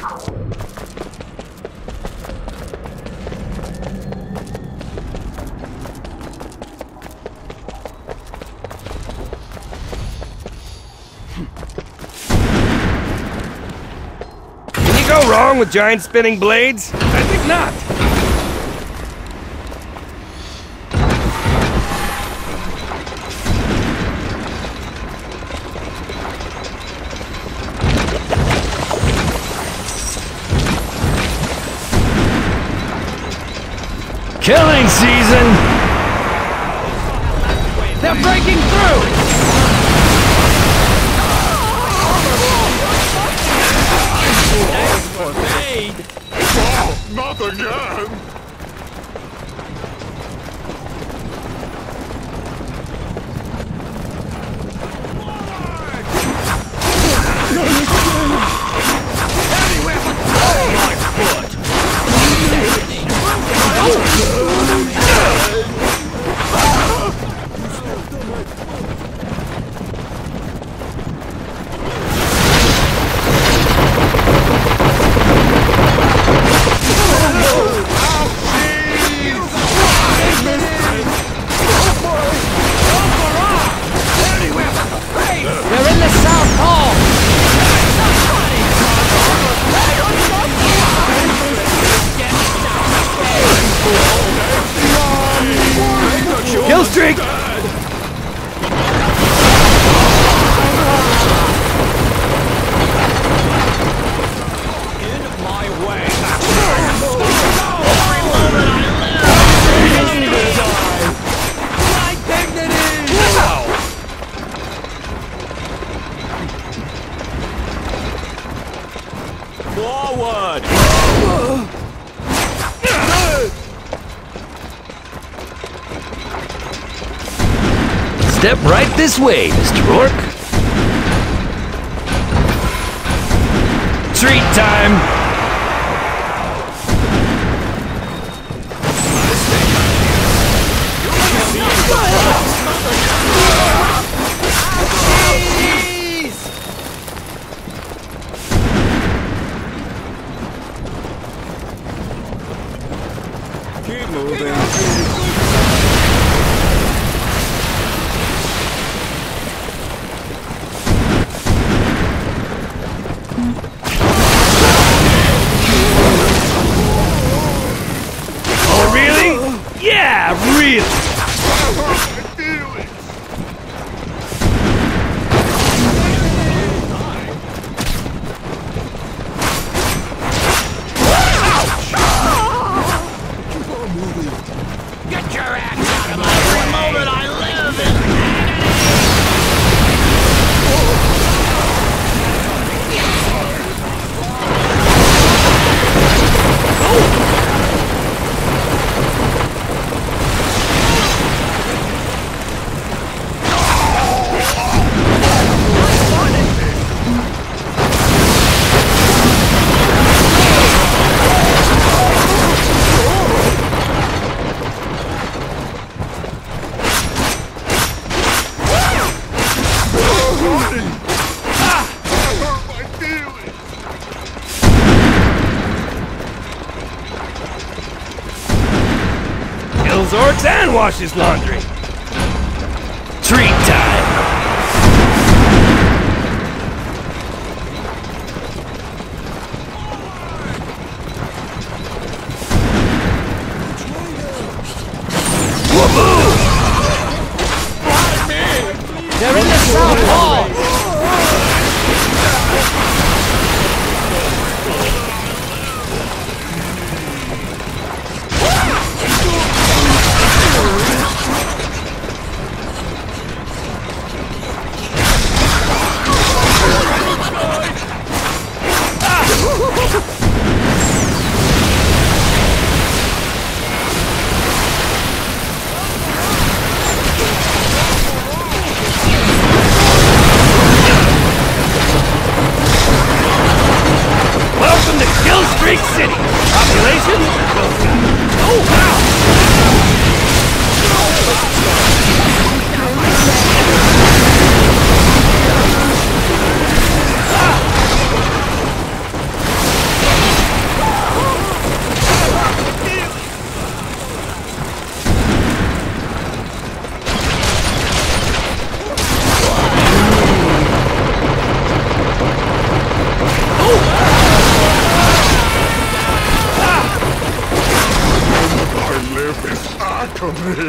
Can you go wrong with giant spinning blades? I think not. Killing season! They're breaking through! Not again! Step right this way, Mr. Orc. Treat time! Yeah, really! Orcs and washes laundry. Streak City! Population? Oh, wow!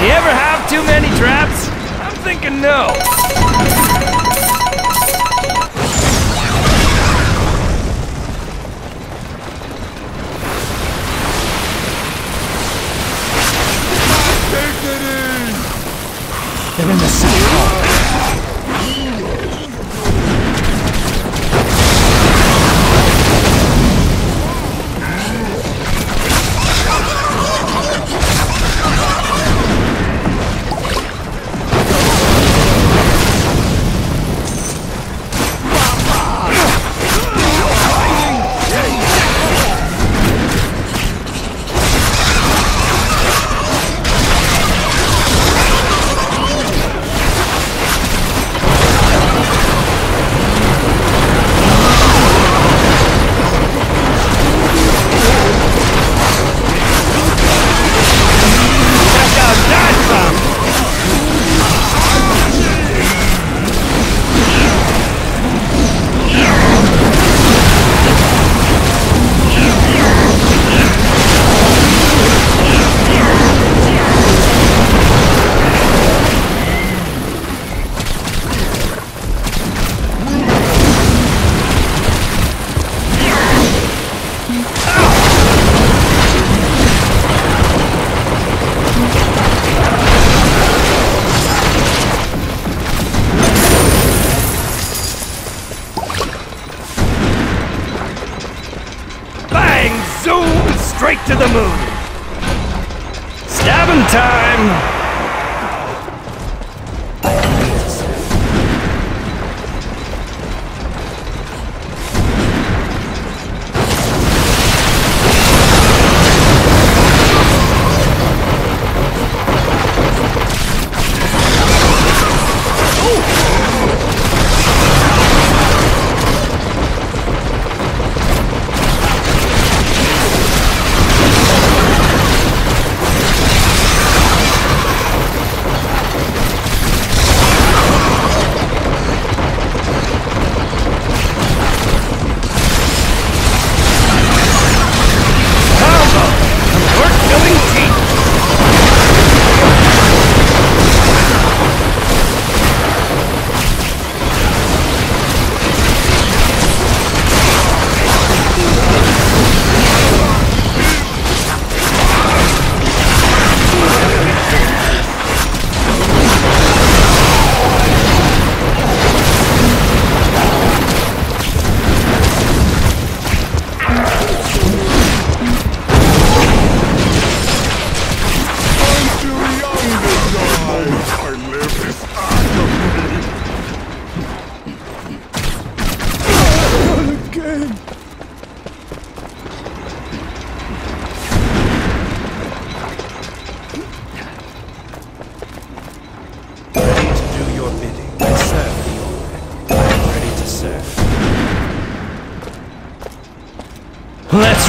You ever have too many traps? I'm thinking no.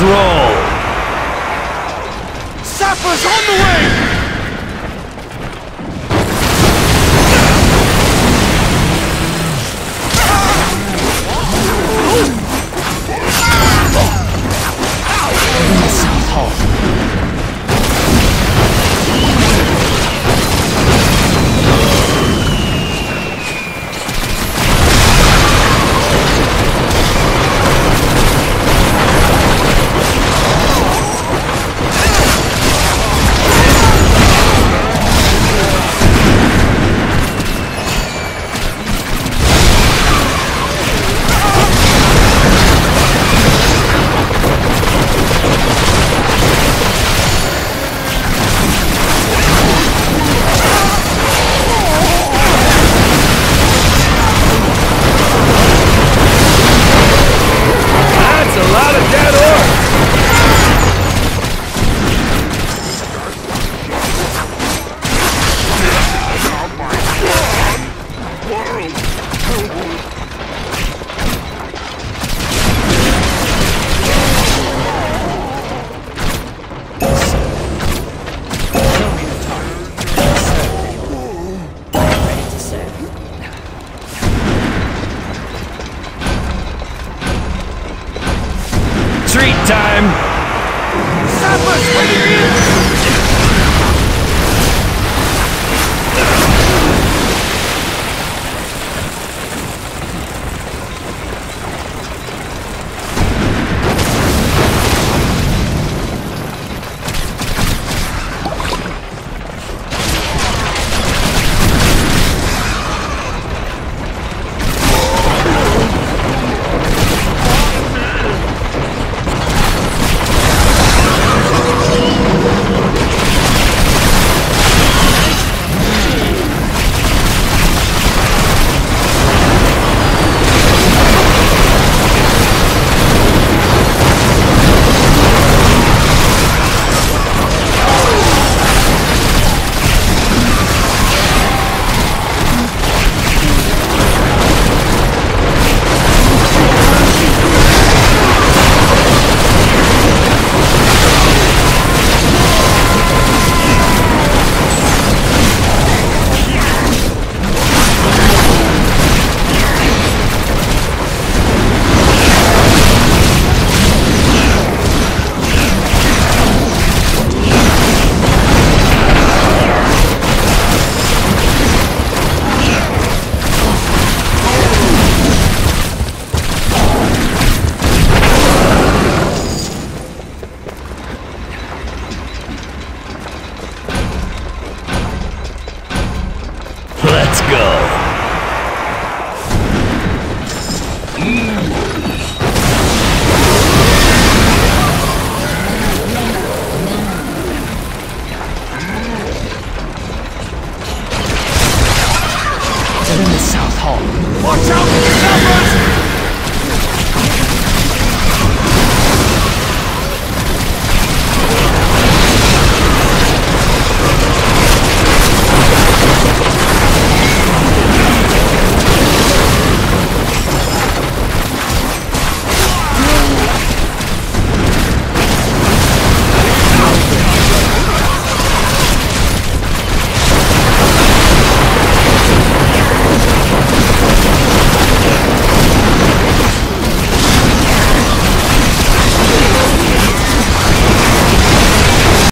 Roll. Sappers on the way!